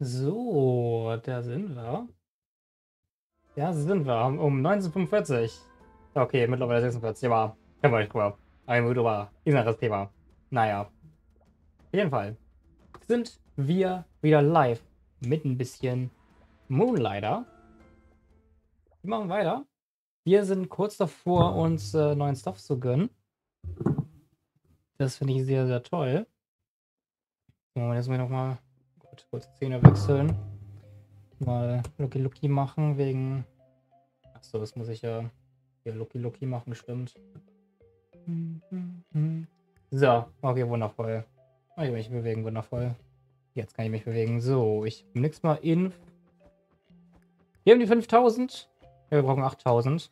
So, da sind wir. Da sind wir um 1945. Okay, mittlerweile 46, aber können wir nicht drüber. Ein drüber. Ist ein Thema. Naja. Auf jeden Fall sind wir wieder live mit ein bisschen Moonlighter. Wir machen weiter. Wir sind kurz davor, uns äh, neuen Stuff zu gönnen. Das finde ich sehr, sehr toll. So, jetzt ich nochmal Gut, kurz Zähne wechseln. Mal Lucky Lucky machen wegen. Achso, das muss ich ja hier Lucky Lucky machen, stimmt. So, okay, wundervoll. Oh, ich kann mich bewegen, wundervoll. Jetzt kann ich mich bewegen. So, ich nix mal in. Wir haben die 5000. Ja, wir brauchen 8000.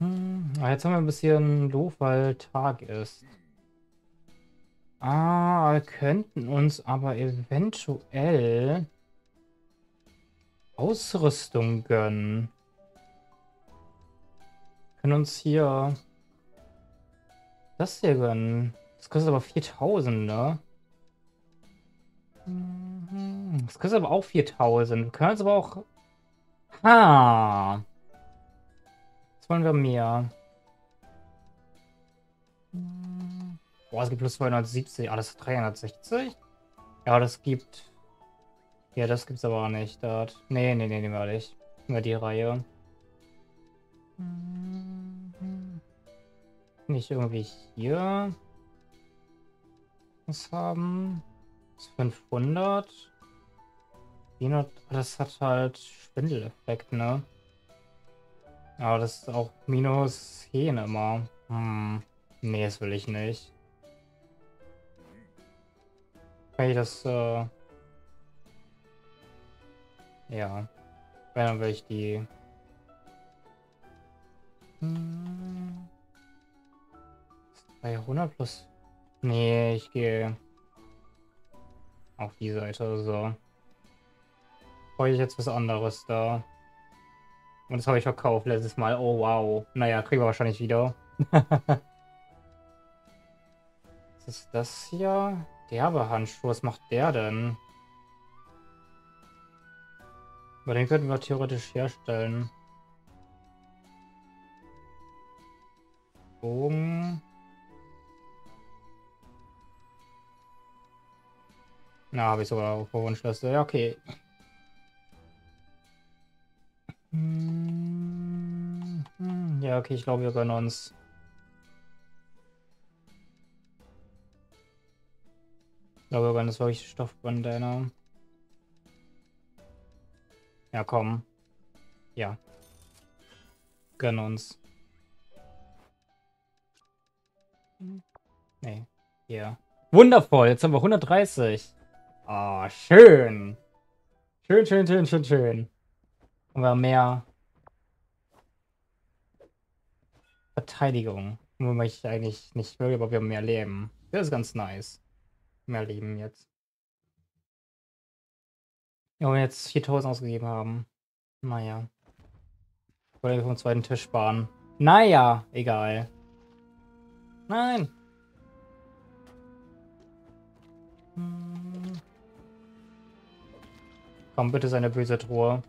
Hm, ah, jetzt haben wir ein bisschen doof, weil Tag ist. Ah, wir könnten uns aber eventuell Ausrüstung gönnen. Wir können uns hier das hier gönnen. Das kostet aber 4000, ne? Das kostet aber auch 4000. Wir können uns aber auch... Ha! Was wollen wir mehr? Boah, es gibt plus 270. Ah, das ist 360? Ja, das gibt... Ja, das gibt's aber auch nicht dort. Nee, nee, nee, nee, warte ich. Nur die Reihe. Nicht irgendwie hier was haben. Das ist 500. 400, das hat halt Spindeleffekt, ne? Aber das ist auch minus 10 immer. Hm. Nee, das will ich nicht. Ich das, äh Ja. Wenn dann will ich die... Hm. 300 plus... Nee, ich gehe auf die Seite, so. Brauche ich jetzt was anderes da. Und das habe ich verkauft letztes Mal. Oh, wow. Naja, kriegen wir wahrscheinlich wieder. was ist das hier? Derbehandschuh, was macht der denn? Aber den könnten wir theoretisch herstellen. Bogen. Na, habe ich sogar auf Wunschliste. Ja, okay. Hm, hm, ja, okay, ich glaube, wir können uns glaube, wenn das wirklich Stoffbandana. Ja, komm. Ja. Gönn uns. Nee. Hier. Wundervoll. Jetzt haben wir 130. Oh, schön. Schön, schön, schön, schön, schön. Haben wir mehr Verteidigung. Wo ich eigentlich nicht will, aber wir haben mehr Leben. Das ist ganz nice mehr Leben jetzt. Ja, wir jetzt 4000 ausgegeben haben. Naja. Oder wir vom zweiten Tisch sparen. Naja, egal. Nein. Hm. Komm, bitte seine böse Truhe.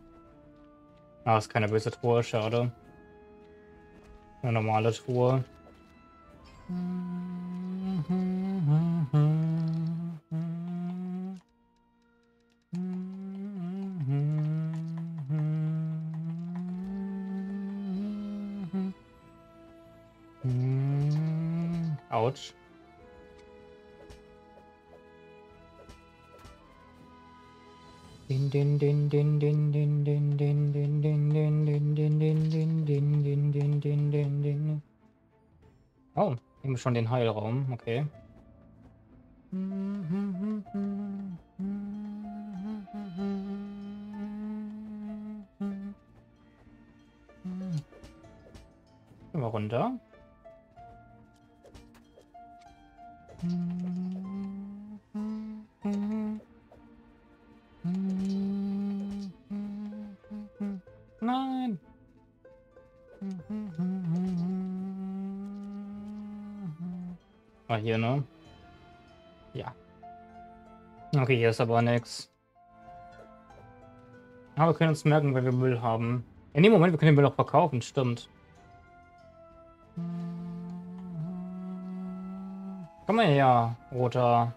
Ah, ist keine böse Truhe, schade. Eine normale Truhe. Hm. Autsch. Din din din din din din din din din din din din din din din din din din din din Oh, eben schon den Heilraum, okay. Wir runter. Nein. Ah, hier, ne? Ja. Okay, hier ist aber nichts. Aber wir können uns merken, weil wir Müll haben. In dem Moment, wir können den Müll auch verkaufen, stimmt. Mal her, roter.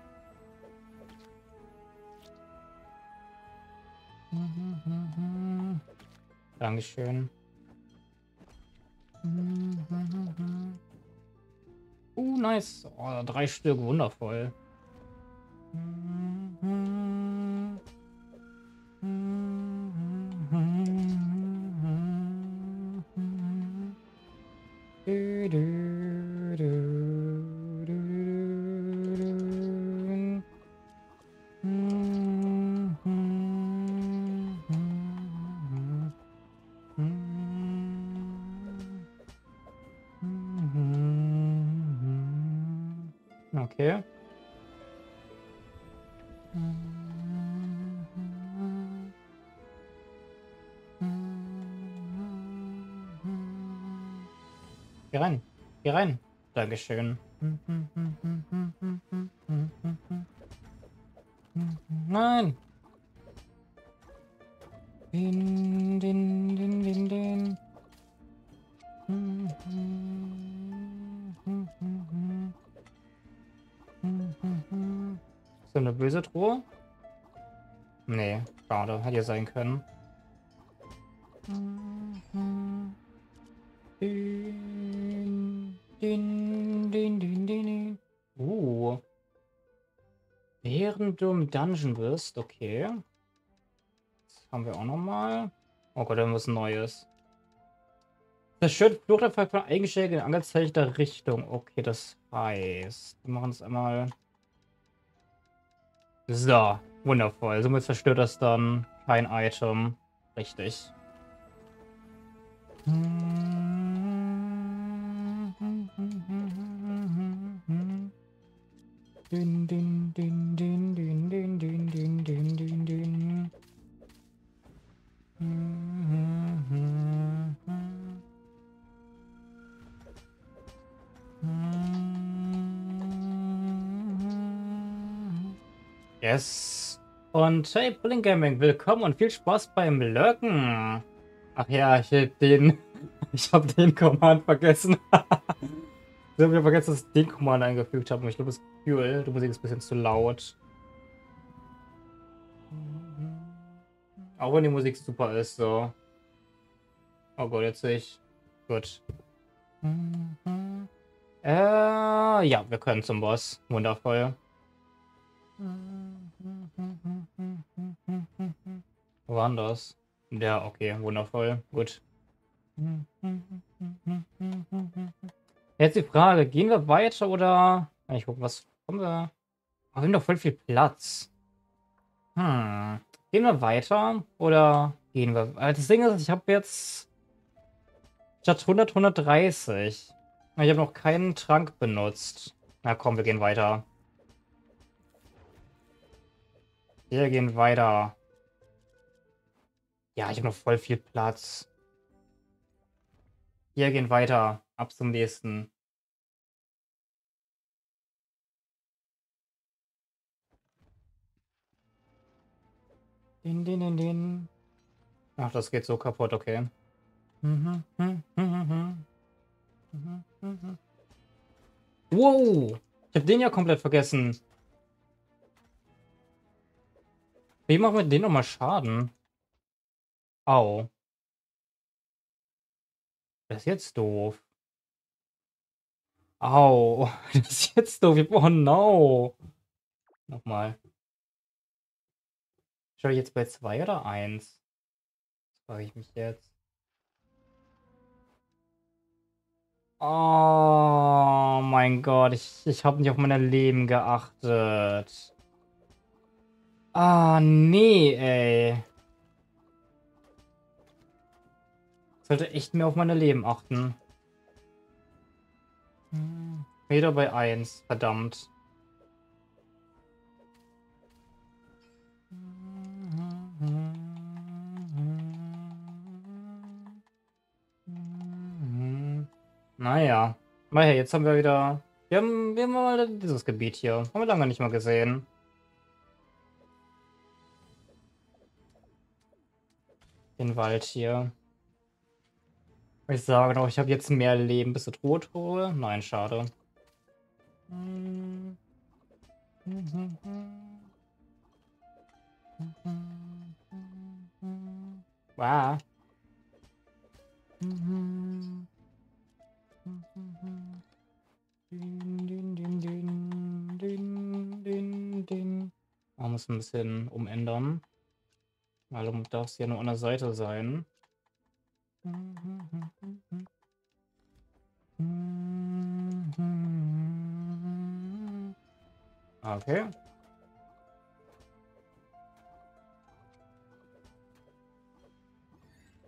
Dankeschön. Uh, nice. Oh, drei Stück, wundervoll. Dankeschön. Nein. Din, din, din, din, din. So eine böse Truhe? Nee, schade. Hätte ja sein können. Din, din, din, din, din. Uh. Während du im Dungeon bist, okay. Das haben wir auch nochmal. Oh Gott, da haben wir was Neues. Zerstört Fluchterfolg von eigenständigen in angezeichneter Richtung. Okay, das heißt, wir machen es einmal. So, wundervoll. Somit zerstört das dann kein Item. Richtig. Din, Und Blink Gaming, willkommen und viel Spaß beim Lurken. Ach ja, ich hab den. Ich habe den Command vergessen. ich habe vergessen, dass ich den Command eingefügt habe. Ich glaube, ist cool. Die Musik ist ein bisschen zu laut. Auch wenn die Musik super ist, so. Oh Gott, jetzt sehe ich. Gut. Äh, ja, wir können zum Boss. Wundervoll. Wo war denn das? Ja, okay, wundervoll. Gut. Jetzt die Frage, gehen wir weiter oder... Ich gucke, was haben wir? Oh, wir haben doch voll viel Platz. Hm. Gehen wir weiter oder gehen wir... Das Ding ist, ich habe jetzt statt 100, 130. Ich habe noch keinen Trank benutzt. Na komm, wir gehen weiter. Wir gehen weiter. Ja, ich habe noch voll viel Platz. Wir gehen weiter. Ab zum nächsten. Din, din, din, din. Ach, das geht so kaputt, okay. Wow! Ich habe den ja komplett vergessen. Wie machen wir den nochmal Schaden? Au. Das ist jetzt doof. Au. Das ist jetzt doof. Oh no. Nochmal. Schau ich jetzt bei 2 oder 1? Das frage ich mich jetzt. Oh mein Gott, ich, ich habe nicht auf mein Leben geachtet. Ah, nee, ey. Sollte echt mehr auf meine Leben achten. Wieder bei 1, verdammt. Naja. Naja, jetzt haben wir wieder... Wir haben, wir haben mal dieses Gebiet hier. Haben wir lange nicht mal gesehen. Den Wald hier. Ich sage noch, ich habe jetzt mehr Leben bis zur Truhe. Nein, schade. Wow. Man muss ein bisschen umändern. Weil du darfst ja nur an der Seite sein. Okay.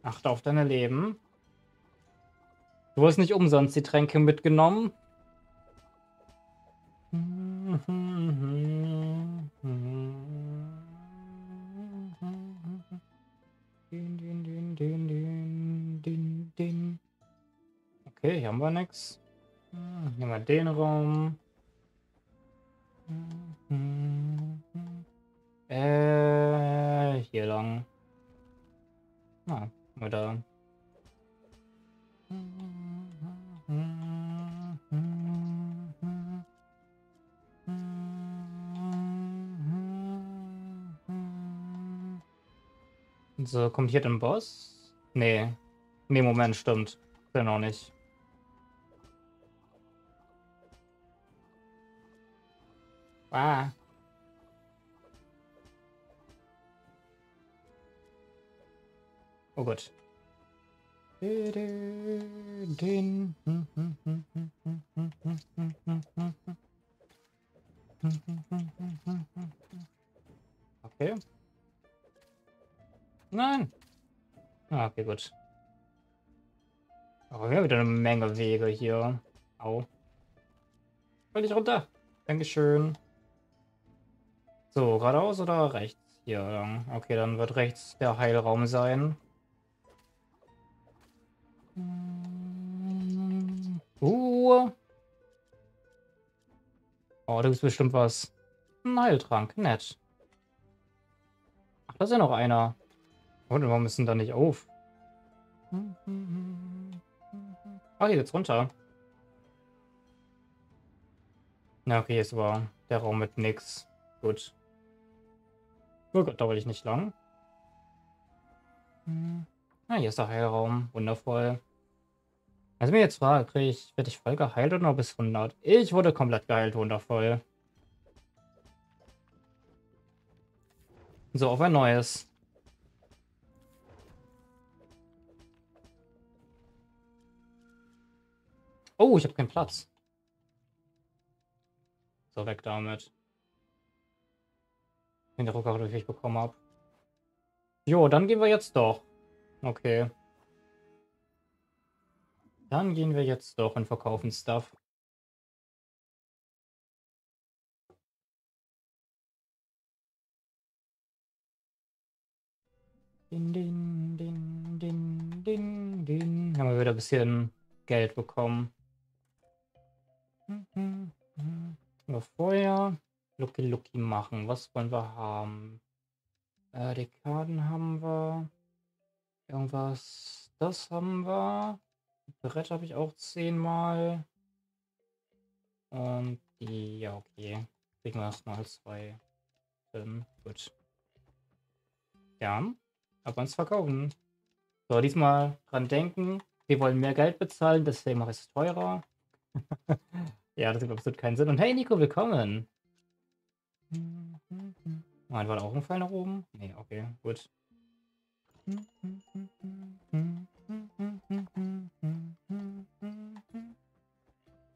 Achte auf deine Leben. Du hast nicht umsonst die Tränke mitgenommen. Haben wir nichts. Nehmen wir den Raum. Äh, hier lang. Ah, oder? So, kommt hier der Boss? Nee. Nee, Moment, stimmt. Der noch nicht. Dankeschön. So, geradeaus oder rechts? Hier. Okay, dann wird rechts der Heilraum sein. Uh. Oh, da ist bestimmt was. Ein Heiltrank, nett. Ach, da ist ja noch einer. Und warum müssen da nicht auf? Ach, hier geht's runter. Na, okay, jetzt war der Raum mit nix. Gut. Oh Gott, da will ich nicht lang. Ah, hier ist der Heilraum. Wundervoll. Also mir jetzt frage, kriege ich, werde ich voll geheilt oder noch bis 100? Ich wurde komplett geheilt, wundervoll. So, auf ein neues. Oh, ich habe keinen Platz. So, weg damit. Den Drucker, den ich bekommen habe. Jo, dann gehen wir jetzt doch. Okay. Dann gehen wir jetzt doch und verkaufen Stuff. Din, din, din, din, din, din. Haben wir wieder ein bisschen Geld bekommen. Mhm, mhm. Aber vorher Lucky Lucky machen. Was wollen wir haben? Äh, die Karten haben wir. Irgendwas. Das haben wir. Brett habe ich auch zehnmal. Und die, ja, okay. Kriegen wir erstmal zwei. Dann, gut. Ja, ab uns verkaufen. So, diesmal dran denken. Wir wollen mehr Geld bezahlen, deswegen mache ich es teurer. ja, das gibt absolut keinen Sinn. Und hey, Nico, willkommen. Nein, war da auch ein Pfeil nach oben? Nee, okay, gut.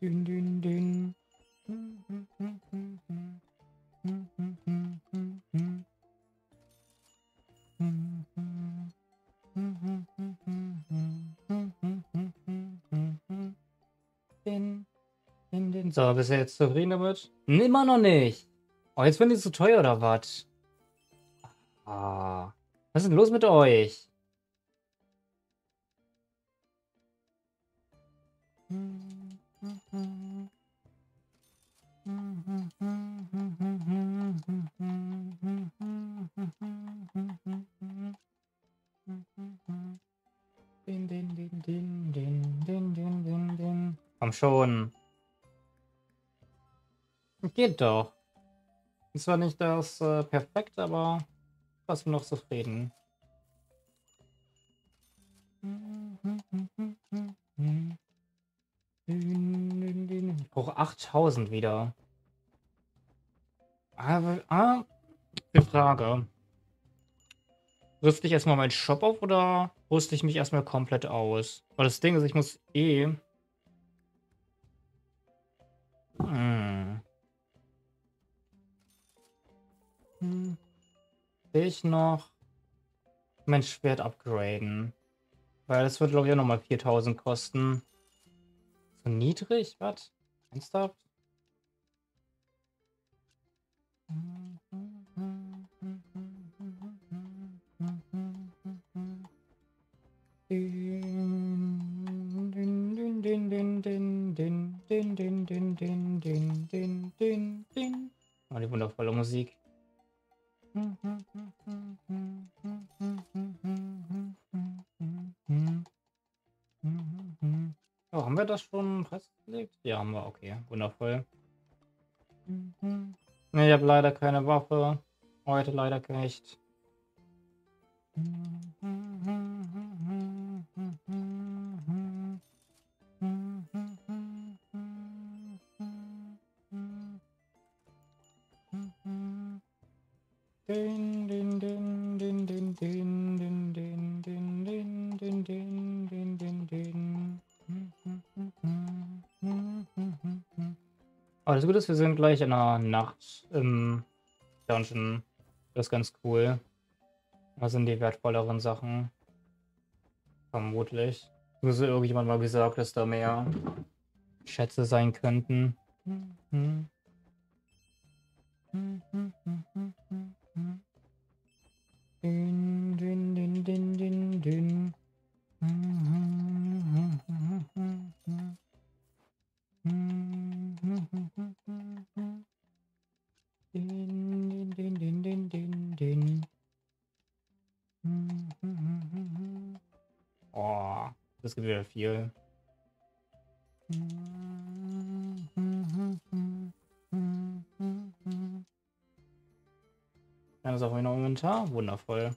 Dün, dün. So, bist du jetzt zufrieden damit? Hm, immer noch nicht. Oh, jetzt werden ich zu teuer oder was? Ah. Was ist denn los mit euch? Din, din, din, din, din, din, din, din. Komm schon. Geht doch. Ist zwar nicht das äh, perfekt, aber trotzdem noch zufrieden. Ich brauche 8000 wieder. Aber, ah, die Frage. Rüste ich erstmal meinen Shop auf oder rüste ich mich erstmal komplett aus? Weil das Ding ist, ich muss eh. Noch mein Schwert upgraden? Weil das wird, glaube ich, auch nochmal 4000 kosten. So niedrig? Was? Ernsthaft? Oh, die wundervolle Musik. Das schon festgelegt? Ja, haben wir. Okay, wundervoll. Ne, ich habe leider keine Waffe. Heute leider nicht. Das Gute ist, wir sind gleich in der Nacht im Dungeon. Das ist ganz cool. Was sind die wertvolleren Sachen? Vermutlich. Muss irgendjemand mal gesagt, dass da mehr Schätze sein könnten. Boah, das gibt wieder viel. Dann ist auch wieder Inventar. Wundervoll.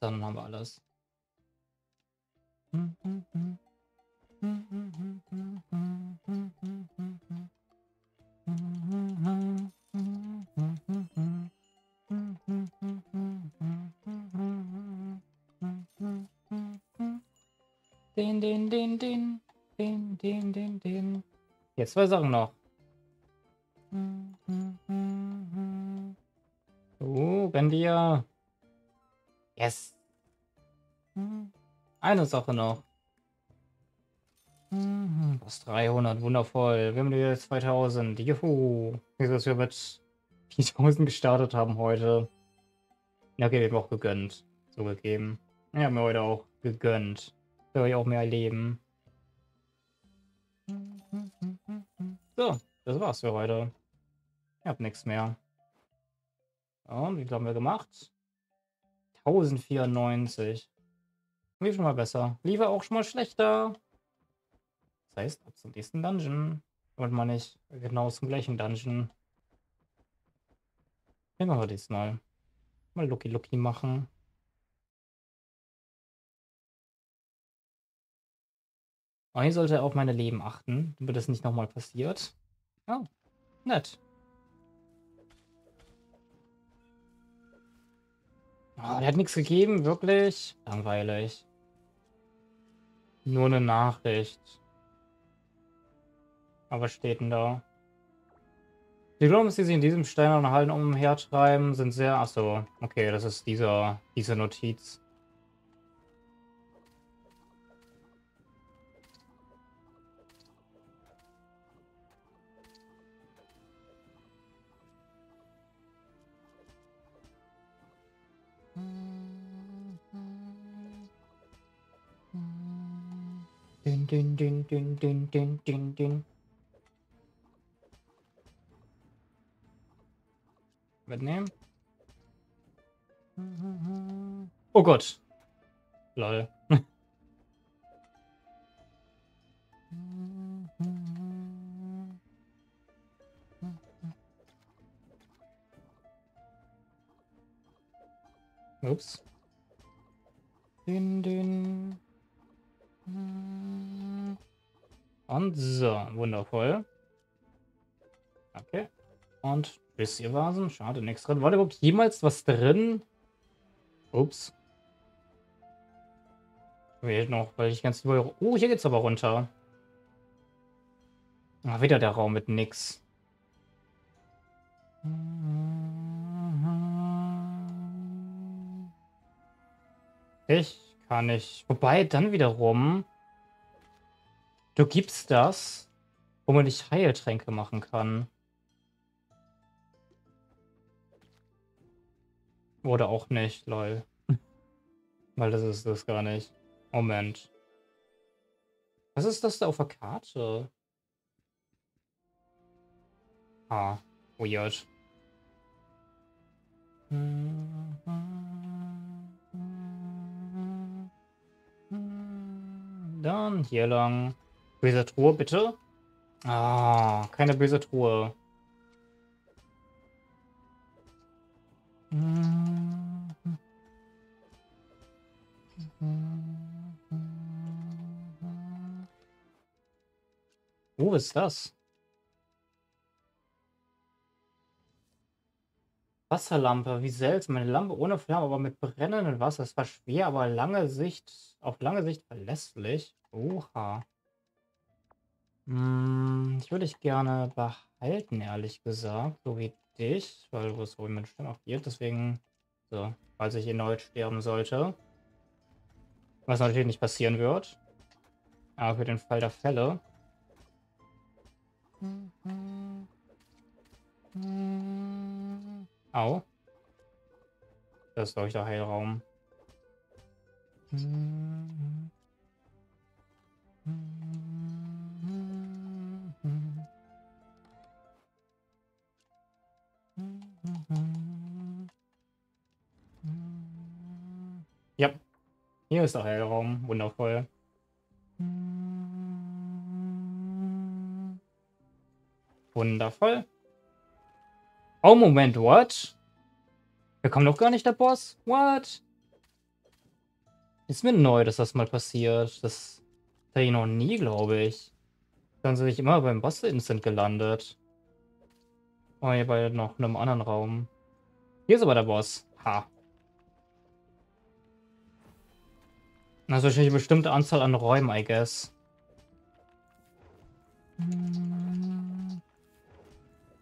Dann haben wir alles. Den, den, den, den, den, den, den, den. Jetzt zwei Sachen noch. Oh, Bendia. Yes. Eine Sache noch. Das 300, wundervoll. Wir haben jetzt 2000. Juhu. Dass wir mit 4000 gestartet haben heute. Ja, okay, wir haben auch gegönnt. Zugegeben. Wir haben heute auch gegönnt. Für euch auch mehr leben. So, das war's für heute. Ich hab nichts mehr. Und wie viel haben wir gemacht? 1094. Lief schon mal besser. Lief auch schon mal schlechter. Das heißt, ab zum nächsten Dungeon. Und man nicht genau zum gleichen Dungeon. Wie machen wir diesmal? Mal Lucky Lucky machen. Aber hier sollte er auf meine Leben achten, damit das nicht nochmal passiert. Oh, nett. Oh, der hat nichts gegeben, wirklich. Langweilig. Nur eine Nachricht. Aber steht denn da? Die Gloms, die sich in diesem steinernen Hallen umhertreiben, sind sehr... Achso, okay, das ist dieser, diese Notiz. Dün, dün, dün, dün, dün, dün, dün, dün. Mitnehmen. Oh Gott. Lol. Ups. Dün, dün. Und so, wundervoll. Und bis hier Vasen. Schade, nichts drin. War da überhaupt jemals was drin? Ups. Fehlt noch, weil ich ganz über. Oh, hier geht's aber runter. Ah, wieder der Raum mit nix. Ich kann nicht. Wobei, dann wiederum. Du gibst das, wo man nicht Heiltränke machen kann. Oder auch nicht, lol. Weil das ist das gar nicht. Moment. Was ist das da auf der Karte? Ah, weird. Dann hier lang. Böse Truhe, bitte. Ah, keine böse Truhe. Wo ist das? Wasserlampe, wie seltsam. Eine Lampe ohne Flamme, aber mit brennendem Wasser. Es war schwer, aber lange Sicht, auf lange Sicht verlässlich. Oha. Hm, ich würde dich gerne behalten, ehrlich gesagt. So wie dich, weil wo es so jemand Stimme auch geht. Deswegen, so, falls ich erneut sterben sollte. Was natürlich nicht passieren wird. Aber für den Fall der Fälle. Au. Das ist, glaube ich, der Heilraum. Ja. Hier ist der Heilraum. Wundervoll. Wundervoll. Oh, Moment, what? Wir kommen doch gar nicht der Boss. What? Ist mir neu, dass das mal passiert. Das hatte ich noch nie, glaube ich. Dann sind ich immer beim Boss Instant gelandet. Oh, hier bei noch einem anderen Raum. Hier ist aber der Boss. Ha. Das ist wahrscheinlich eine bestimmte Anzahl an Räumen, I guess.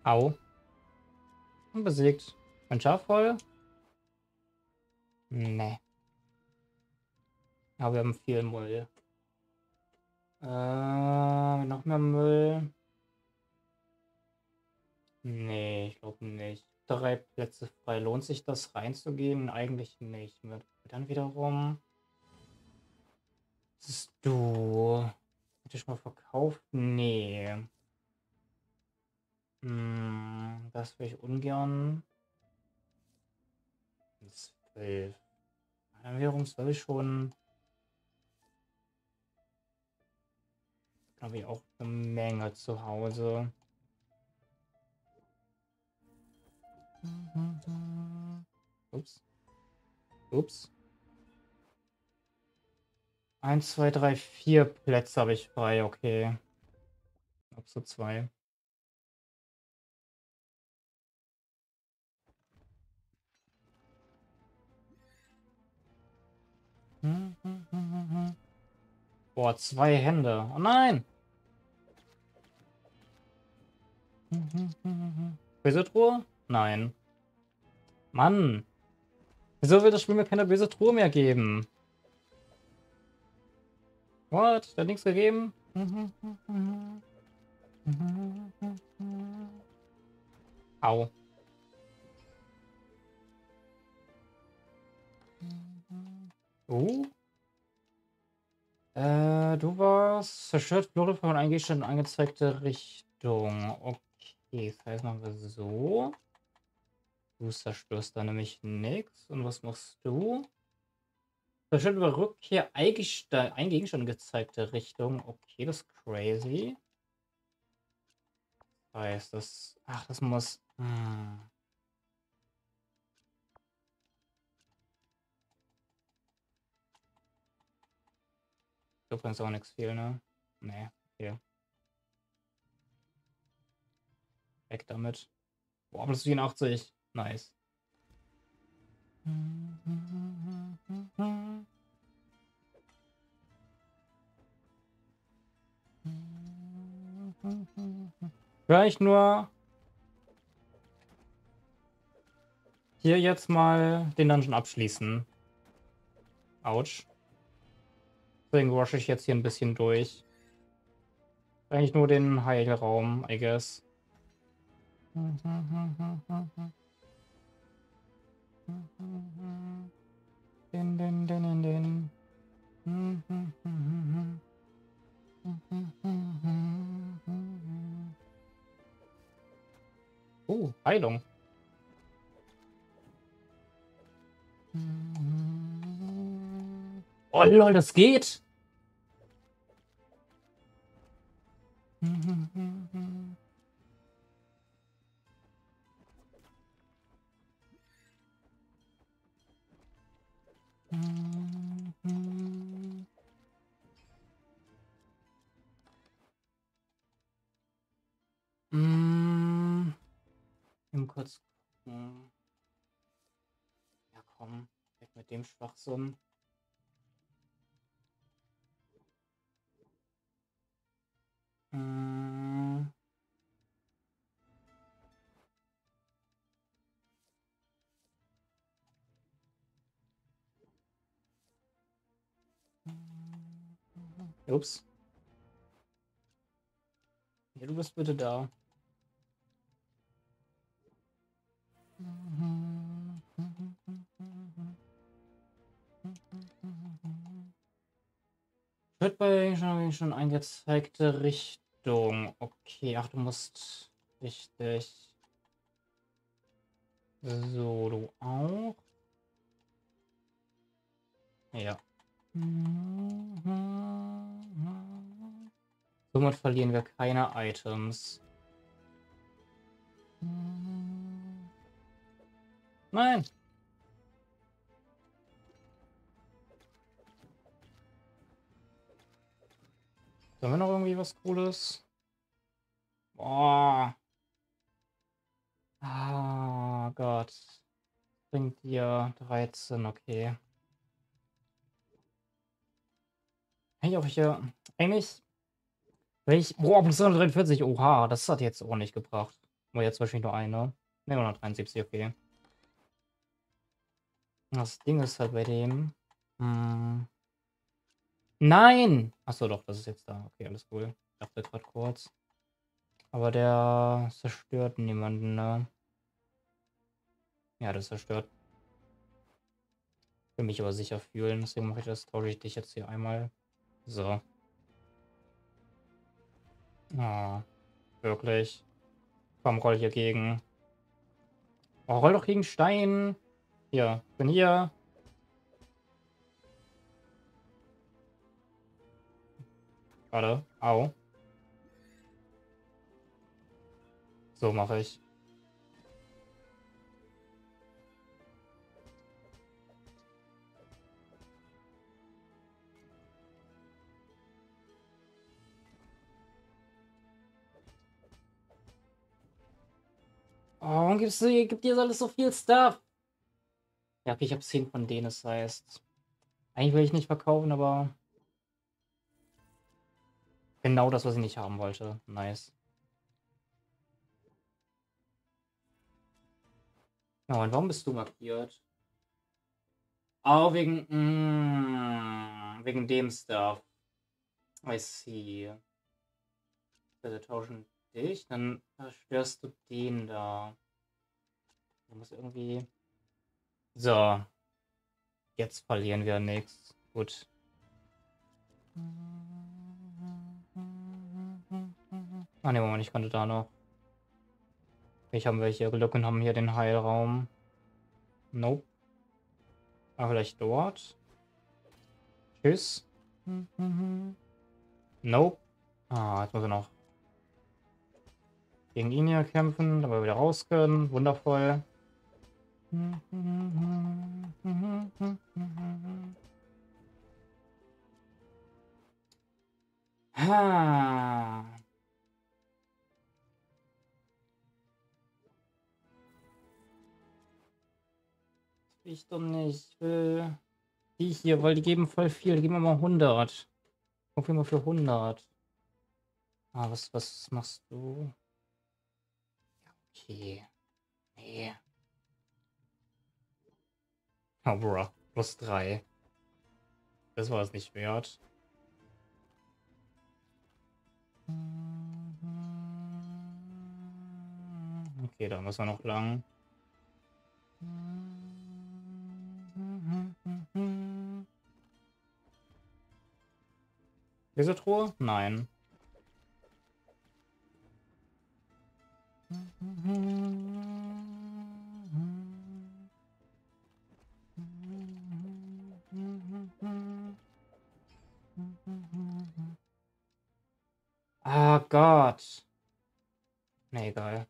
Au. Und besiegt. Ein Schaf voll? Nee. Aber wir haben viel Müll. Äh, noch mehr Müll. Nee, ich glaube nicht. Drei Plätze frei. Lohnt sich das reinzugehen? Eigentlich nicht. Dann wiederum. Was ist du? Hätte ich mal verkauft? Nee. Hm, das will ich ungern. 12. Eine Währung soll ich schon. Habe ich auch eine Menge zu Hause. Ups. Ups. 1, 2, 3, 4 Plätze habe ich frei, okay. Ob so zwei. Boah, zwei Hände. Oh nein! Böse Truhe? Nein. Mann. Wieso wird das Spiel mir keine böse Truhe mehr geben? What? Da hat nichts gegeben? Au. Uh. Äh, du warst zerstört Flore von schon angezeigte Richtung. Okay, das heißt machen wir so. Du zerstörst da nämlich nichts. Und was machst du? Zerstört über Rückkehr ein Gegenstand gezeigte Richtung. Okay, das ist crazy. Das heißt, das. Ach, das muss. Hm. Du bringst auch nichts viel, ne? Nee, okay. Weg damit. Boah, plus 84. Nice. Vielleicht nur hier jetzt mal den Dungeon abschließen. Autsch. Deswegen wasche ich jetzt hier ein bisschen durch. Eigentlich nur den Heilraum, I guess. Den, den, den, den. Oh, Heilung. Oh lol, das geht. Mm. kurz. Ja, komm, weg mit dem Schwachsinn. Ups. Ja, du bist bitte da. Wird bei schon, schon angezeigte Richtung. Okay, ach, du musst richtig. So, du auch. Ja. Somit verlieren wir keine Items. Nein! Haben wir noch irgendwie was Cooles? Boah. Ah Gott. Bringt ihr 13, okay. Hey, auch hier. Eigentlich. Welch. Boah, plus 143. Oha, das hat jetzt auch nicht gebracht. Aber jetzt wahrscheinlich nur eine. Ne, 173, okay. Das Ding ist halt bei dem. Hm. Nein! Achso, doch, das ist jetzt da. Okay, alles cool. Ich dachte gerade kurz. Aber der zerstört niemanden, ne? Ja, das zerstört. Ich will mich aber sicher fühlen, deswegen mache ich das, tausche ich dich jetzt hier einmal. So. Ah, wirklich. Komm, roll hier gegen. Oh, roll doch gegen Stein. Hier, bin hier. Warte. Au. So mache ich. Warum gibst du, gibt dir alles so viel Stuff? Ja, okay, ich habe 10 von denen, das heißt. Eigentlich will ich nicht verkaufen, aber Genau das, was ich nicht haben wollte. Nice. Ja, und warum bist du markiert? Oh, wegen. Mm, wegen dem Stuff. I see. Bitte tauschen dich, dann zerstörst du den da. Du musst irgendwie. So. Jetzt verlieren wir nichts. Gut. Ah ne, Moment, ich konnte da noch. Ich habe welche Glück und haben hier den Heilraum. Nope. Ah, vielleicht dort. Tschüss. Nope. Ah, jetzt muss er noch gegen ihn hier kämpfen, damit wir wieder raus können. Wundervoll. Ha. Ich doch nicht. Ich will die hier, weil die geben voll viel. Die geben immer 100. Auf jeden Fall für 100. Ah, was, was machst du? Okay. Nee. Bro. Plus 3. Das war es nicht wert. Okay, da müssen wir noch lang. Diese Truhe? Nein. Ah Gott. Nee, egal.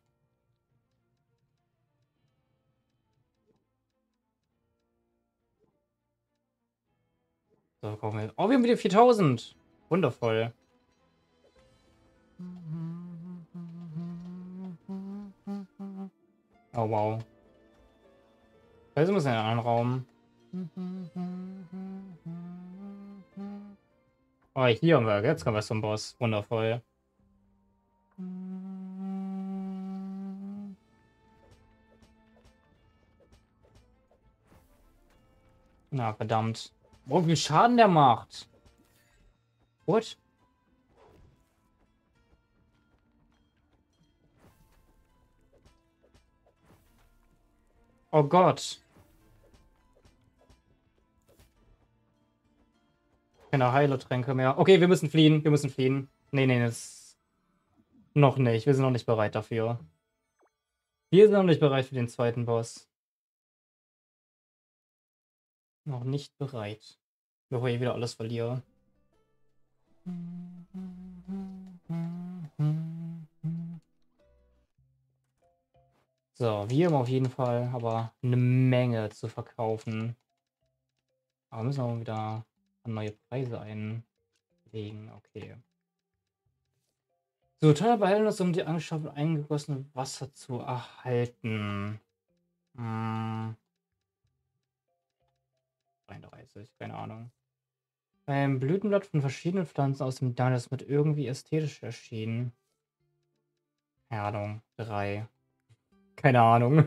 So, kaufen wir. Oh, wir haben wieder 4000. Wundervoll. Oh, wow. Also müssen wir in einen Raum. Oh, hier haben wir. Jetzt kommen wir zum Boss. Wundervoll. Na, verdammt. Oh, wie Schaden der macht. What? Oh Gott. Keine Heilertränke mehr. Okay, wir müssen fliehen. Wir müssen fliehen. Nee, nee, das... Noch nicht. Wir sind noch nicht bereit dafür. Wir sind noch nicht bereit für den zweiten Boss. Noch nicht bereit. Bevor ich wieder alles verliere. So, wir haben auf jeden Fall aber eine Menge zu verkaufen. Aber müssen wir wieder neue Preise einlegen. Okay. So, teuer Behältnis, um die angeschaffte eingegossene Wasser zu erhalten. Hm. 33, keine Ahnung. Ein Blütenblatt von verschiedenen Pflanzen aus dem Darm, das mit irgendwie ästhetisch erschienen. Keine Ahnung, drei. Keine Ahnung.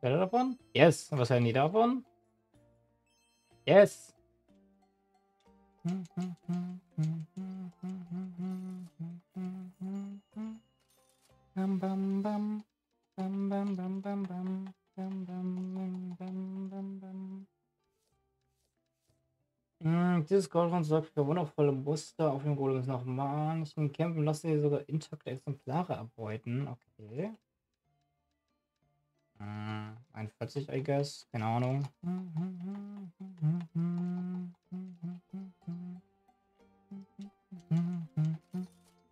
Wer davon? Yes. Und was haben die davon? Yes. Bam, bam, bam. Bam, bam, bam, bam, bam. Bam, bam, bam, bam, bam, bam. Hm, dieses Goldron sorgt für wundervolle Muster auf dem Golem. Nach manchen Kämpfen lassen sie sogar intakte Exemplare erbeuten. Okay. 41, I guess. Keine Ahnung.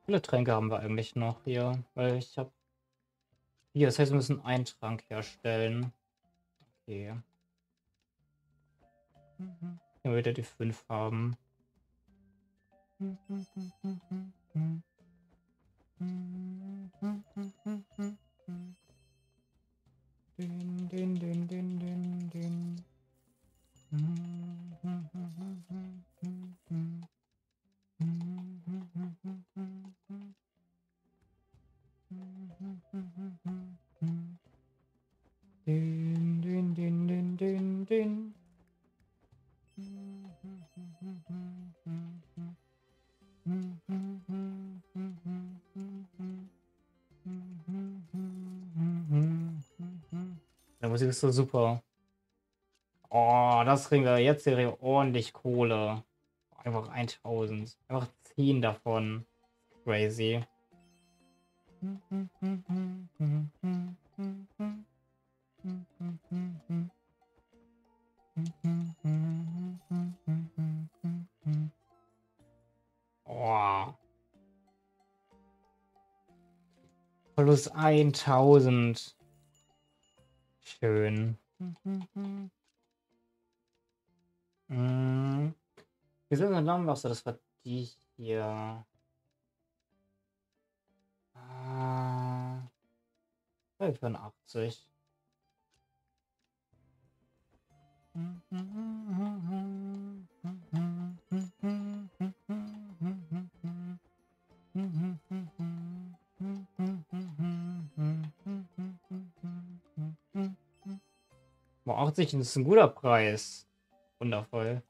Viele Tränke haben wir eigentlich noch hier? Weil ich habe... Hier, das heißt, wir müssen einen Trank herstellen. Okay. Mhm. Wenn die 5 haben. Din, din, din, din, din, din. Der Musik ist so super. Oh, das kriegen wir jetzt hier ordentlich Kohle. Einfach 1000. Einfach 10 davon. Crazy. Oh. Plus 1000. Schön. In Lammwasser, das war die hier. Ah. 85. Boah, 80 ist ein guter Preis. Wundervoll.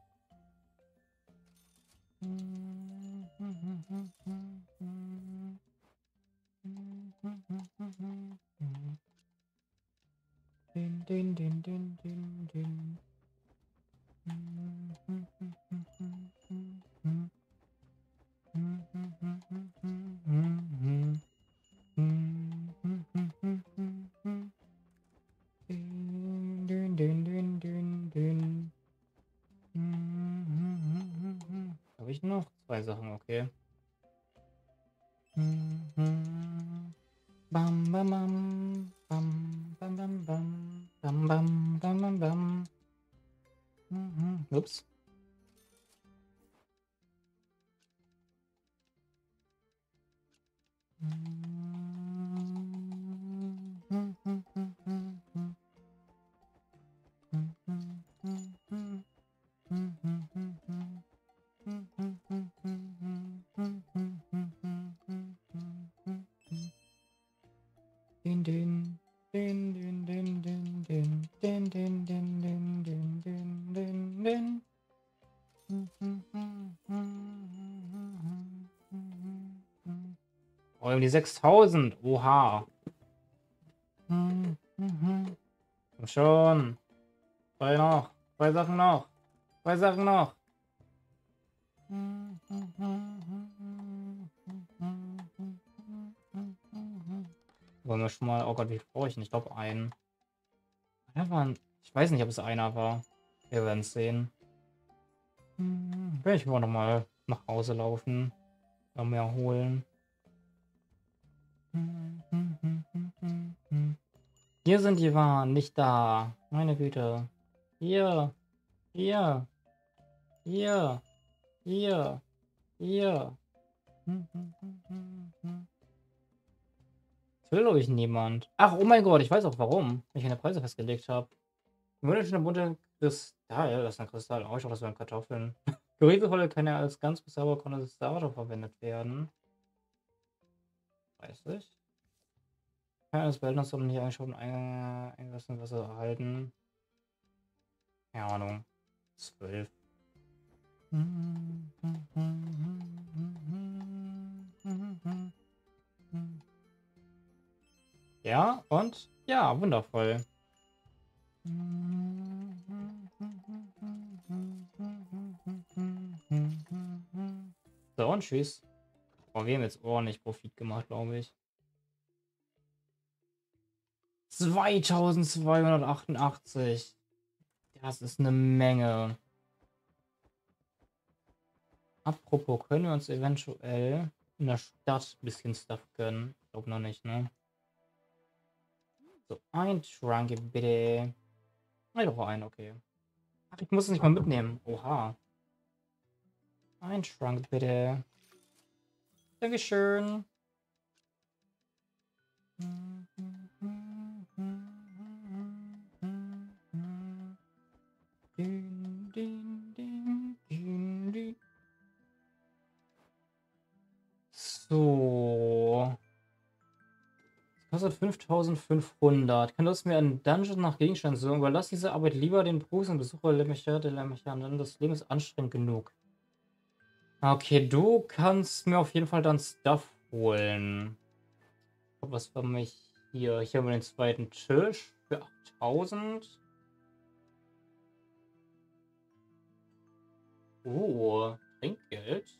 Die 6000. Oha. Komm schon. Zwei noch. Zwei Sachen noch. Zwei Sachen noch. Schon mal. Oh Gott, wie brauche ich denn? Ich glaube einen. Ich weiß nicht, ob es einer war. Wir werden es sehen. Hm, werde ich mal noch mal nach Hause laufen. Noch mehr holen. Hier sind die Waren, nicht da. Meine Güte. Hier. Hier. Hier. Hier. Hier. Will euch niemand. Ach, oh mein Gott, ich weiß auch warum. Ich keine Preise festgelegt habe. Wunderschöne bunte Kristall. Das ist ein Kristall. Oh, ich das wären Kartoffeln. Gerieberolle kann ja als ganz sauber Kondensator verwendet werden. Weiß ich. Kann das Behältnis soll hier eigentlich schon eingelassen Wasser erhalten. Keine Ahnung. Zwölf. Ja, und? Ja, wundervoll. So, und tschüss. Oh, wir haben jetzt ordentlich Profit gemacht, glaube ich. 2288. Das ist eine Menge. Apropos, können wir uns eventuell in der Stadt ein bisschen Stuff gönnen? Ich glaube noch nicht, ne? So, ein Trunk bitte. Nein, doch ein, okay. Ach, ich muss es nicht mal mitnehmen. Oha. Ein Trunk bitte. Dankeschön. 5500. Kann das mir einen Dungeon nach Gegenstand suchen? Überlass diese Arbeit lieber den und Besucher der Mechanen. Das Leben ist anstrengend genug. Okay, du kannst mir auf jeden Fall dann Stuff holen. Was für mich hier? Hier haben wir den zweiten Tisch. Für 8000? Oh, Trinkgeld.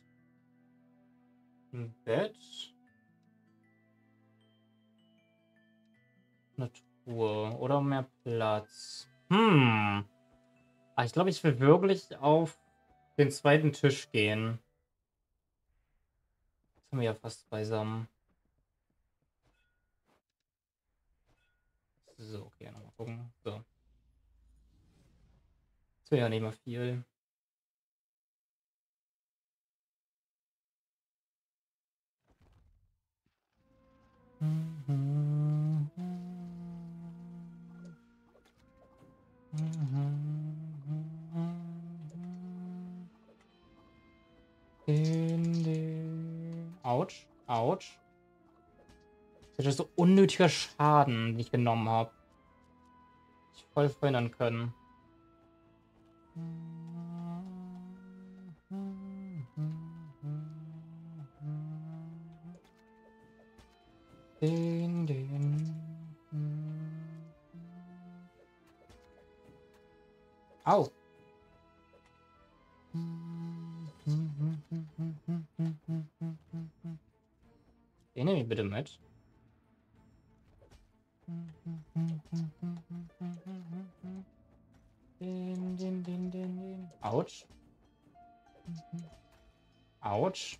Ein Bett. Truhe oder mehr Platz. Hm. Ah, ich glaube, ich will wirklich auf den zweiten Tisch gehen. Jetzt haben wir ja fast beisammen. So, okay, nochmal gucken. So. Das wäre ja nicht mal viel. Autsch, Autsch. Das ist so unnötiger Schaden, den ich genommen habe. Ich voll verhindern können. Den, den. Au. Den nehme ich bitte mit. Den, den, den, den, den. Autsch. Autsch.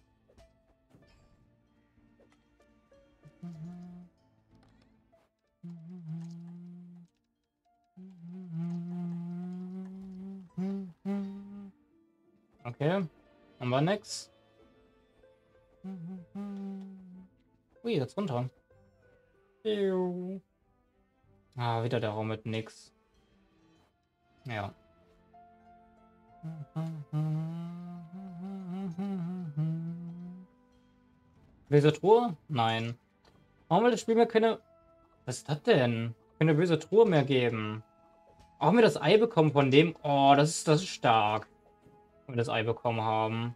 Okay, haben wir nix. Ui, jetzt runter. Ah, wieder der Raum mit nix. Ja. Böse Truhe? Nein. Warum will das Spiel mir keine... Was ist das denn? Keine böse Truhe mehr geben. Auch mir das Ei bekommen von dem... Oh, das ist, das ist stark. Wenn wir das Ei bekommen haben.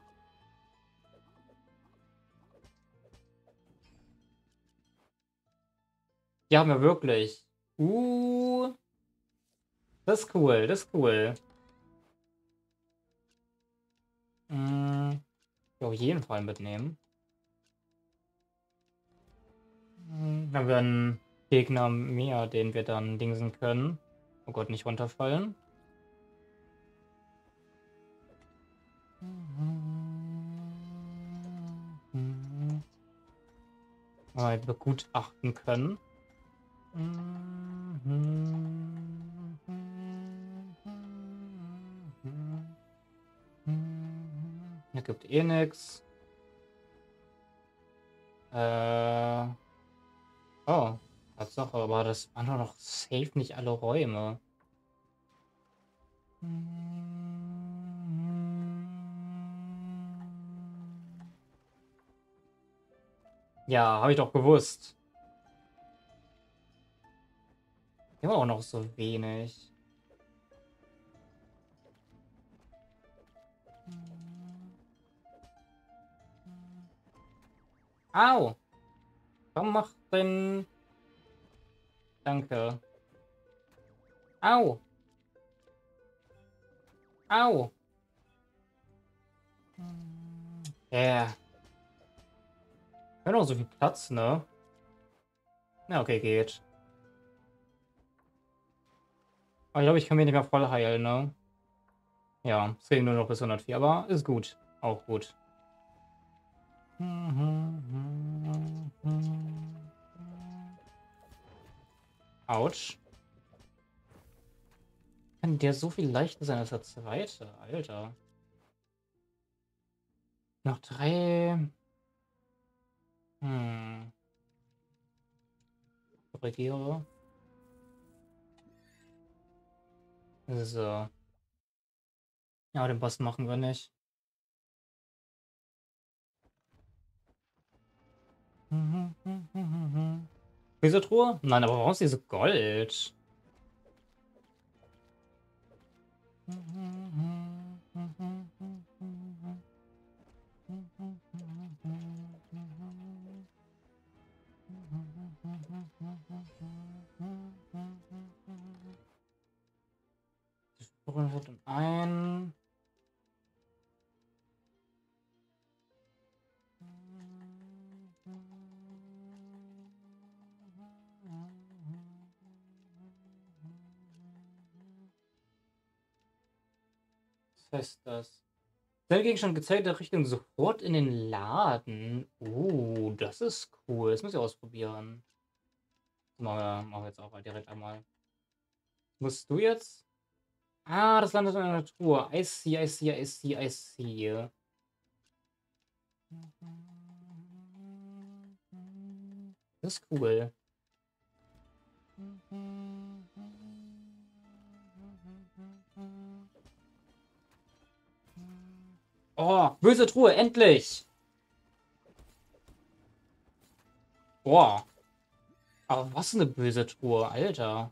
Ja, haben wir wirklich. Uh. Das ist cool, das ist cool. Hm. auf jeden Fall mitnehmen. Hm, dann werden Gegner mehr, den wir dann dingsen können. Oh Gott, nicht runterfallen. Mal begutachten können. Hier gibt eh nix. Äh. Oh, Tatsache, aber das waren doch noch safe nicht alle Räume. Ja, habe ich doch gewusst. Immer auch noch so wenig. Au! Warum macht denn... Danke. Au! Au! Ja. Yeah. Wir haben noch so viel Platz, ne? Na, okay, geht. Aber ich glaube, ich kann mich nicht mehr voll heilen, ne? Ja, es geht nur noch bis 104, aber ist gut. Auch gut. Autsch. Kann der so viel leichter sein als der zweite? Alter. Noch drei... Hm. Korrigiere. So. Ja, den Boss machen wir nicht. Diese Truhe? Nein, aber warum ist diese Gold? Truhen wird ein. Was heißt das? Sein Gegenstand gezeigte Richtung sofort in den Laden. Uh, das ist cool. Das muss ich ausprobieren. Machen wir, machen wir jetzt auch direkt einmal. Musst du jetzt? Ah, das landet in einer Truhe. I see, I see, I see, I see. Das ist cool. Oh, böse Truhe, endlich! Boah. Aber was eine böse Truhe, Alter.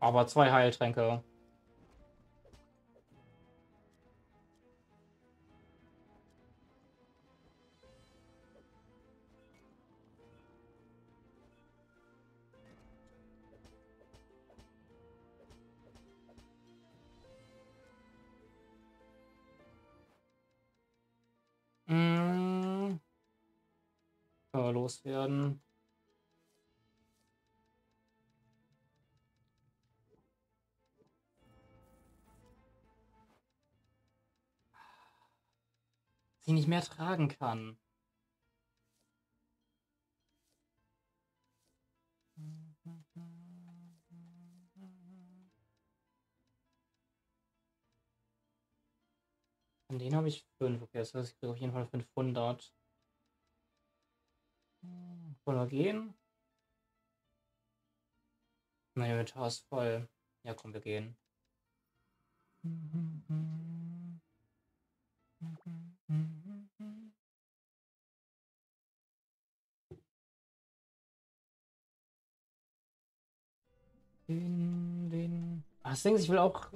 Aber zwei Heiltränke. Mm. Wir loswerden. Sie nicht mehr tragen kann. Von denen habe ich 5. Okay, das heißt, ich kriege auf jeden Fall 500. Gehen? Mein Inventar ist voll. Ja, komm, wir gehen. Den, den. Ach, das Ding ist, ich will auch.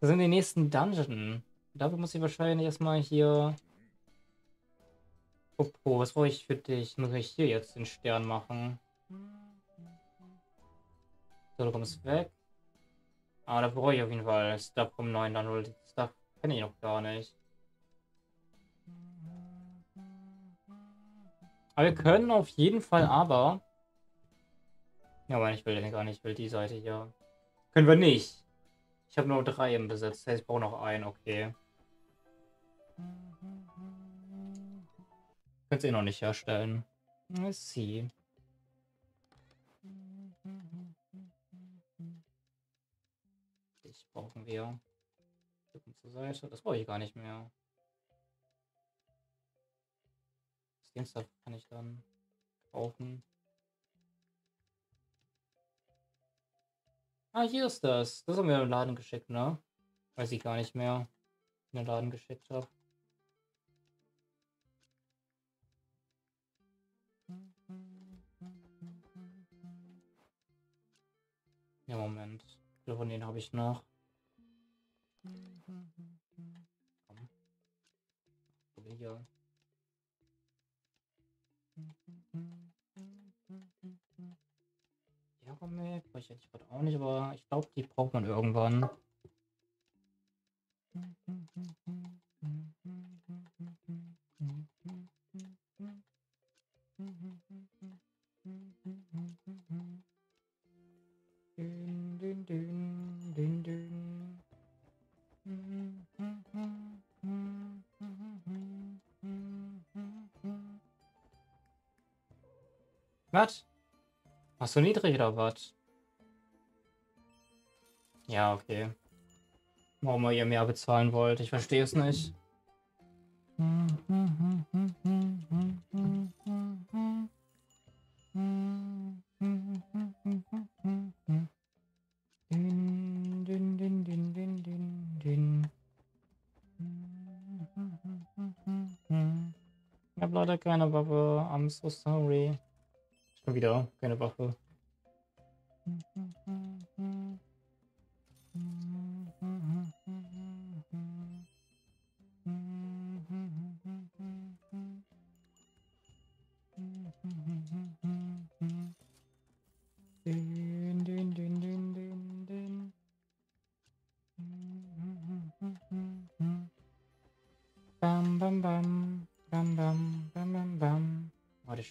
Das sind die nächsten Dungeon. Dafür muss ich wahrscheinlich erstmal hier. Brauche ich für dich? Muss ich hier jetzt den Stern machen? So, du kommst weg. Ah, da brauche ich auf jeden Fall Stuff vom neuen Download. Stuff kenne ich noch gar nicht. Aber wir können auf jeden Fall aber. Ja, aber ich will den gar nicht. Ich will die Seite hier. Können wir nicht. Ich habe nur drei im Besitz. Das heißt, ich brauche noch einen. Okay. Ihr eh noch nicht herstellen. Let's see. Dich brauchen wir. Zur Seite. Das brauche ich gar nicht mehr. Den Stuff kann ich dann kaufen. Ah, hier ist das. Das haben wir im Laden geschickt, ne? Weiß ich gar nicht mehr. In den Laden geschickt habe. Ja, Moment. Von denen habe ich noch. Komm. Hier. Ja, komm mit. Brauche ich jetzt gerade auch nicht, aber ich glaube, die braucht man irgendwann. Dün, dün, dün. Was? Machst du niedrig oder was? Ja, okay. Warum ihr mehr bezahlen wollt, ich verstehe es nicht. So sorry. Schon wieder keine Waffe.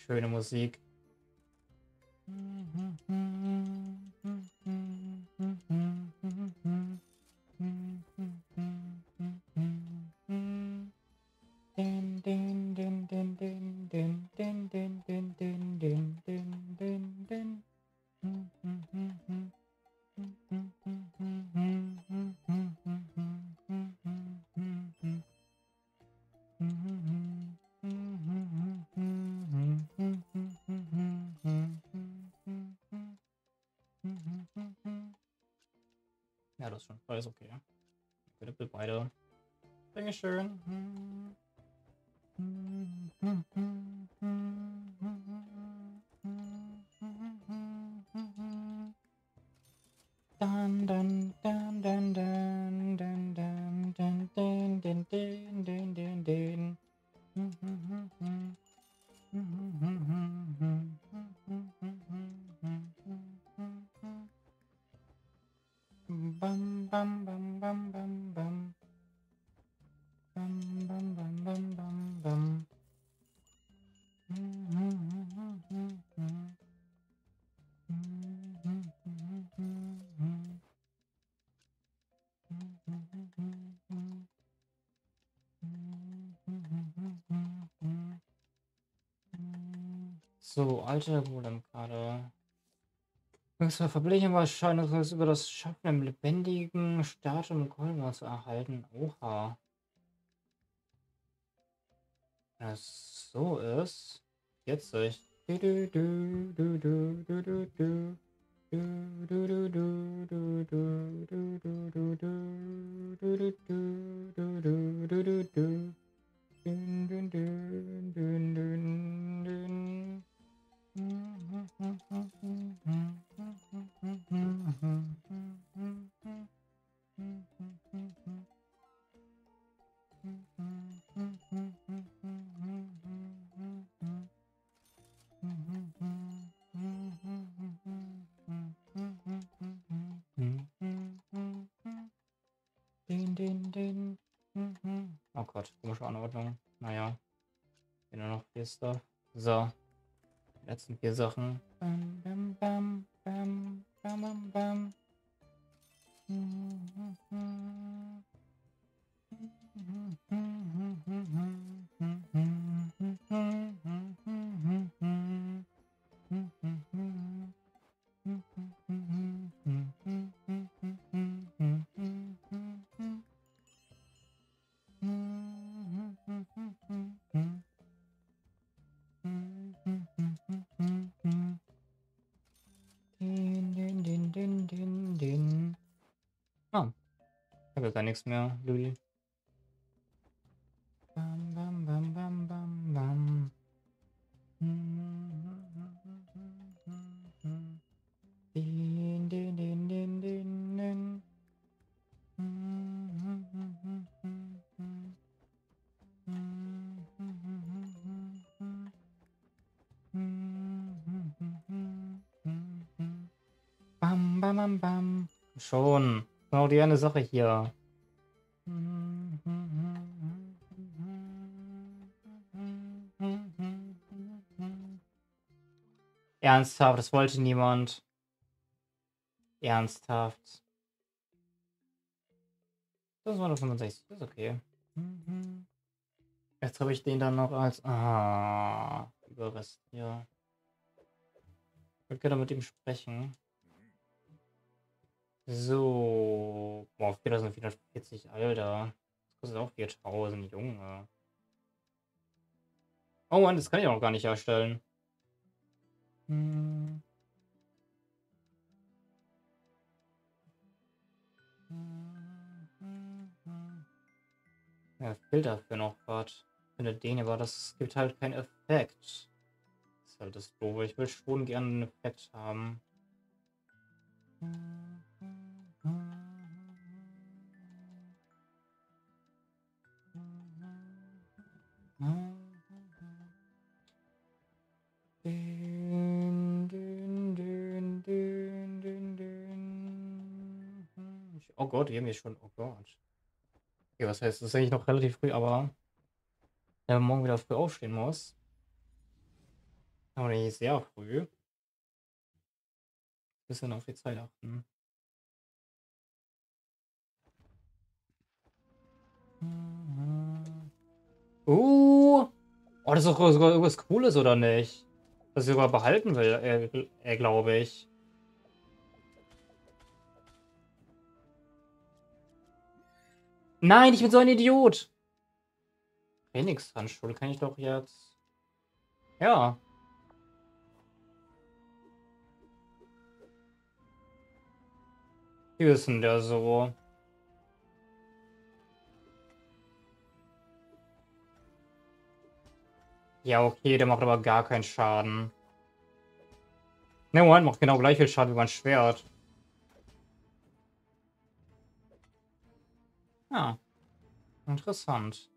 Schöne Musik. So, alte Golem-Karte. Höchster Verblechen wahrscheinlich ist über das Schaffen im lebendigen Stadium Golem zu erhalten. Oha. Wenn es so ist, jetzt sehe ich. Du, du, du. Komische Anordnung. Naja. Hier noch vier Stuff. So. Die letzten vier Sachen. Nichts mehr, Luli. Bam, bam, bam, bam, bam, bam. Din, din, din. Bam, bam, bam, bam. Schon. Genau die eine Sache hier. Ernsthaft, das wollte niemand. Ernsthaft. Das war nur 65, das ist okay. Jetzt habe ich den dann noch als. Ah, Überrest, ja. Ich gerne mit ihm sprechen. So. Boah, 4440, Alter. Das kostet auch 4000, Junge. Oh Mann, das kann ich auch gar nicht erstellen. Hm. Ja, fehlt dafür noch was. Finde den, aber das gibt halt keinen Effekt. Das ist halt das Doofe. Ich will schon gerne einen Effekt haben. Dün, Oh Gott, hier schon. Oh Gott. Okay, was heißt, das ist eigentlich noch relativ früh, aber wenn man morgen wieder früh aufstehen muss. Aber nicht sehr früh. Bisschen auf die Zeit achten. Uh. Oh, das ist doch sogar irgendwas Cooles, oder nicht? Das ich sogar behalten will, er, er glaube ich. Nein, ich bin so ein Idiot. Trainingshandschuhe kann ich doch jetzt. Ja. Die wissen der so. Ja, okay, der macht aber gar keinen Schaden. Ne, Moment, macht genau gleich viel Schaden wie mein Schwert. Ja. Interessant.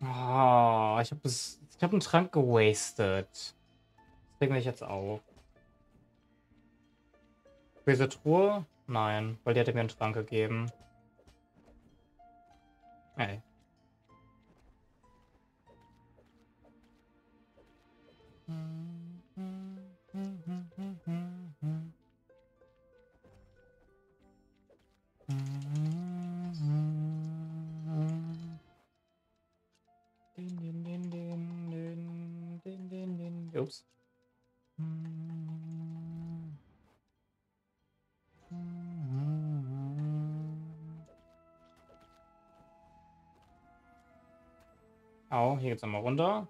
Oh, ich habe. Ich habe einen Trank gewastet. Das bringe ich jetzt auf. Böse Truhe? Nein, weil die hätte mir einen Trank gegeben. Hey. Ups. Au, hier geht's nochmal runter.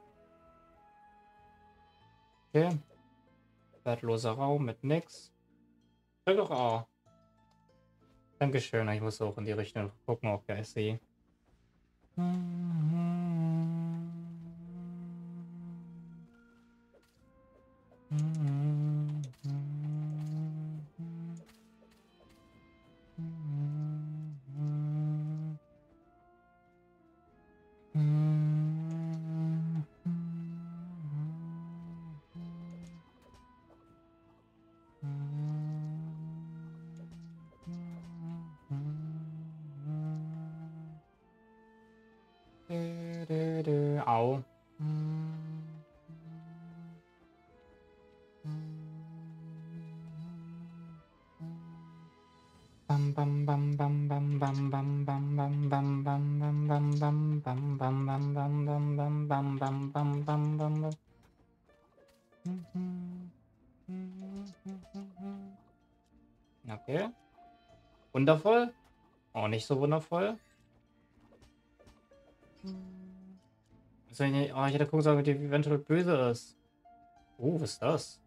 Okay. Wertloser Raum mit nix. Drück doch A. Dankeschön, ich muss auch in die Richtung gucken, ob ich sehe. Nicht so wundervoll. Also, ich, oh, ich hätte gucken sollen, die eventuell böse ist. Oh, was ist das?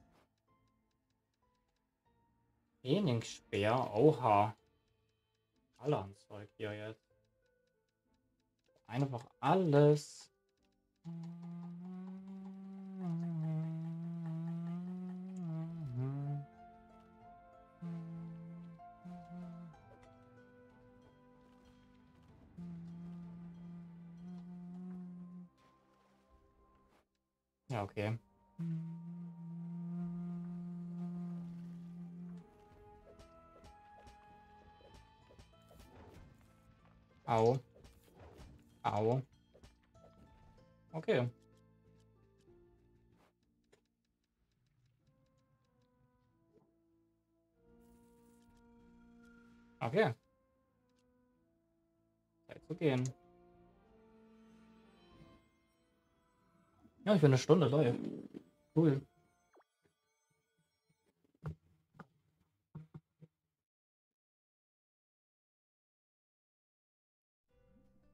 Trainingsspeer, oha. Alle Zeug hier jetzt. Einfach alles. Au. Au. Okay. Okay. Zeit zu gehen. Ja, ich bin eine Stunde live. Cool.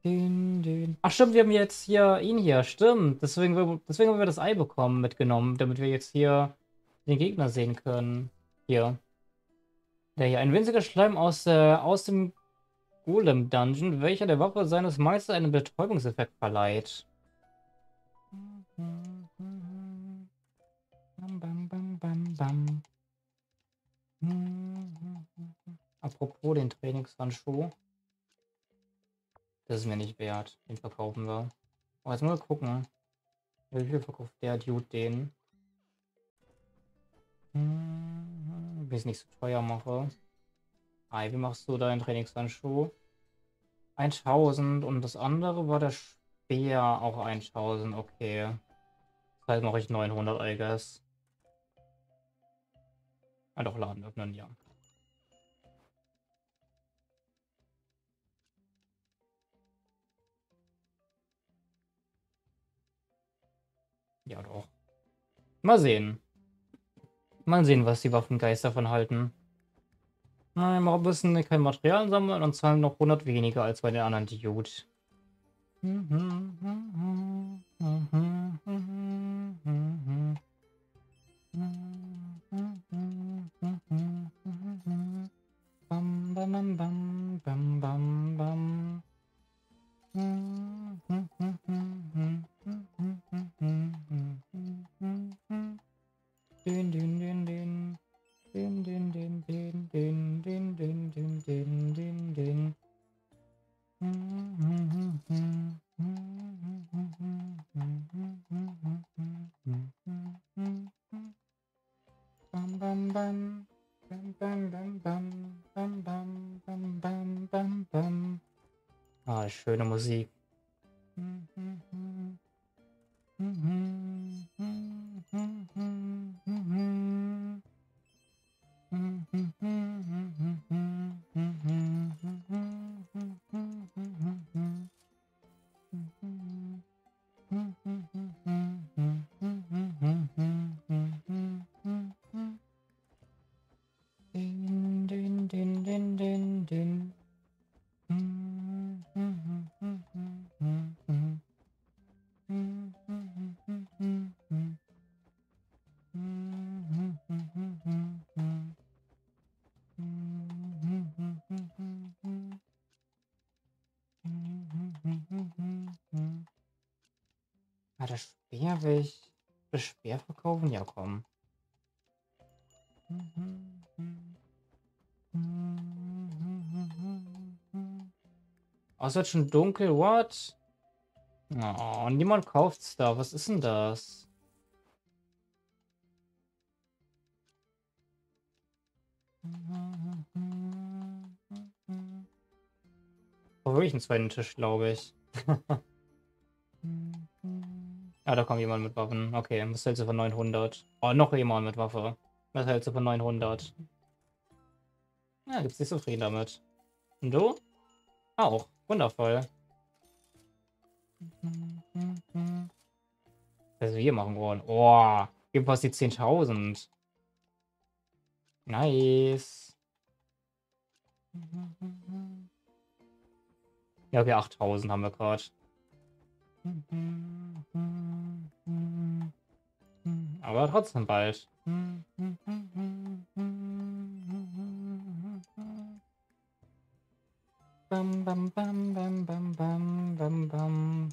Den, den. Ach stimmt, wir haben jetzt hier ihn hier, stimmt. Deswegen, deswegen haben wir das Ei bekommen, mitgenommen, damit wir jetzt hier den Gegner sehen können. Hier. Der hier, ein winziger Schleim aus, äh, aus dem Golem-Dungeon, welcher der Waffe seines Meisters einen Betäubungseffekt verleiht. Apropos den Trainingshandschuh. Das ist mir nicht wert. Den verkaufen wir. Oh, jetzt mal gucken. Wie viel verkauft der Dude den? Hm, wie ich es nicht so teuer mache. Hi, wie machst du deinen Trainingshandschuh? 1000 und das andere war der Speer auch 1000, okay. Deshalb mache ich 900, I guess. Ah doch, Laden öffnen, ja. Ja doch. Mal sehen. Mal sehen, was die Waffengeister davon halten. Nein, ein bisschen kein Material sammeln und zahlen noch 100 weniger als bei den anderen Dude. Bam, bam. Dün, dün, dün, dün. Dün, dün, dün, dün, dün, dün, dün, dün, dün, dün, dün. Bam, bam, bam. Bam, bam, bam, bam. Bam, bam, bam, bam, bam, bam. Ah, schöne Musik. Speer will ich. Speer verkaufen? Ja, komm. Oh, es wird schon dunkel, what? Oh, niemand kauft's da. Was ist denn das? Oh, wirklich einen zweiten Tisch, glaube ich. ah, da kommt jemand mit Waffen. Okay, was hältst du von 900? Oh, noch jemand mit Waffe. Was hältst du von 900? Ja, gibt's nicht zufrieden damit. Und du? Auch. Wundervoll. Was wir machen wollen. Oh, gib was die 10.000. Nice. Ja, okay, 8.000 haben wir gerade. Aber trotzdem bald. Bam, bam, bam, bam, bam, bam, bam, bam.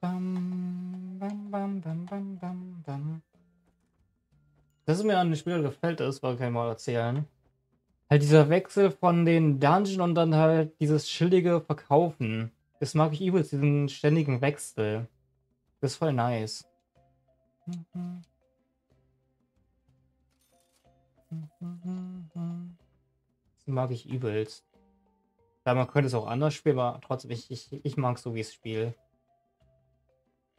Bam, bam, bam, bam, bam, bam, bam. Das ist mir an den Spiel gefällt, ist, weil kann ich mal erzählen. Halt dieser Wechsel von den Dungeon und dann halt dieses chillige Verkaufen. Das mag ich übelst, diesen ständigen Wechsel. Das ist voll nice. Das mag ich übelst. Ja, man könnte es auch anders spielen, aber trotzdem, ich, ich, ich mag so, wie es spielt.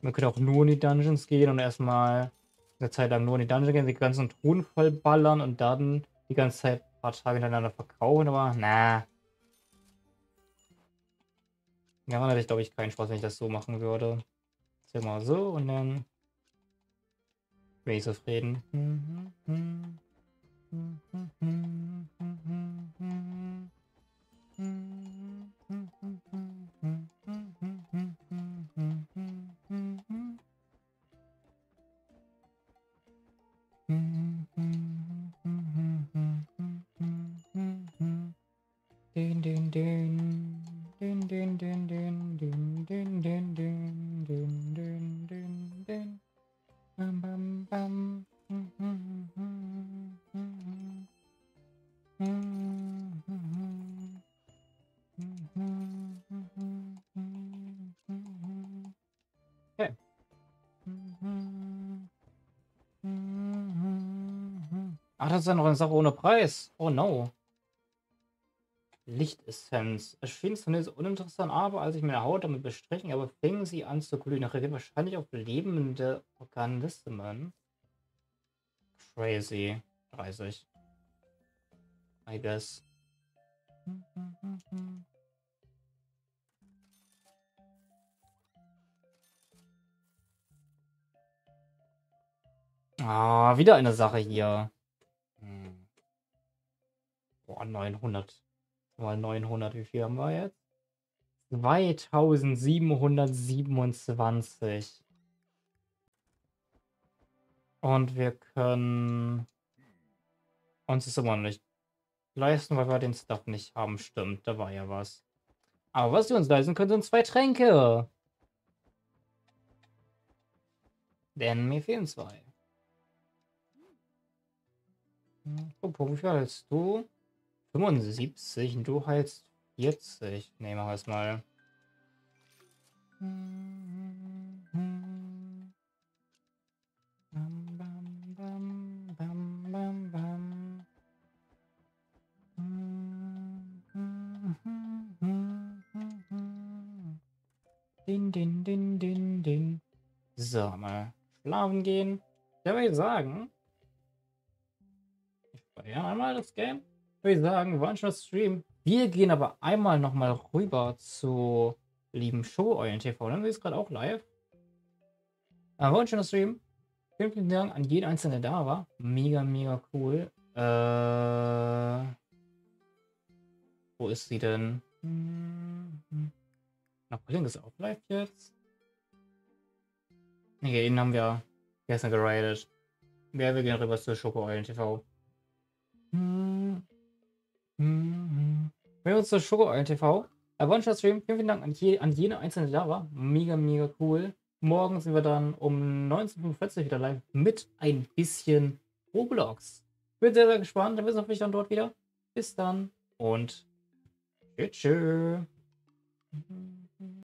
Man könnte auch nur in die Dungeons gehen und erstmal eine Zeit lang nur in die Dungeons gehen, die ganzen Truhen voll ballern und dann die ganze Zeit paar Tage hintereinander verkaufen, aber na. Ja, dann hätte ich glaube ich keinen Spaß, wenn ich das so machen würde. Jetzt mal so und dann bin ich zufrieden. Dün, das ist ja noch eine Sache ohne Preis. Oh no. Lichtessenz. Erschien zunächst uninteressant, aber als ich meine Haut damit bestrichen habe, fingen sie an zu glühen. Reagiert wahrscheinlich auf lebende Organismen. Crazy. 30. I guess. Ah, wieder eine Sache hier. Hm. Boah, 900. Mal 900, wie viel haben wir jetzt? 2727. Und wir können uns das immer noch nicht leisten, weil wir den Stuff nicht haben. Stimmt, da war ja was. Aber was wir uns leisten können, sind zwei Tränke. Denn mir fehlen zwei. Viel hältst du? 75 und du heilst 40. Ne, machen wir es mal. Din, din, din, din, din. So, mal schlafen gehen. Ja, würde ich sagen. Feiere einmal das Game würde ich sagen, war ein schöner Stream. Wir gehen aber einmal nochmal rüber zu lieben Show-Eulen TV. Dann ist gerade auch live. Aber war ein schöner Stream. Vielen, vielen Dank an jeden Einzelnen, der da war. Mega, mega cool. Äh, wo ist sie denn? Hm, hm. Nach Blink ist auch live jetzt. Okay, ihn haben wir gestern geradet. Ja, wir gehen rüber zu Schoko-Eulen TV. Hm. Wir uns zu Schoko TV. One-Shot-Stream, vielen, vielen Dank an, je, an jede einzelne war. Mega, mega cool. Morgen sind wir dann um 19.45 Uhr wieder live mit ein bisschen Roblox. Bin sehr, sehr gespannt. Dann wissen wir dann dort wieder. Bis dann und tschüss.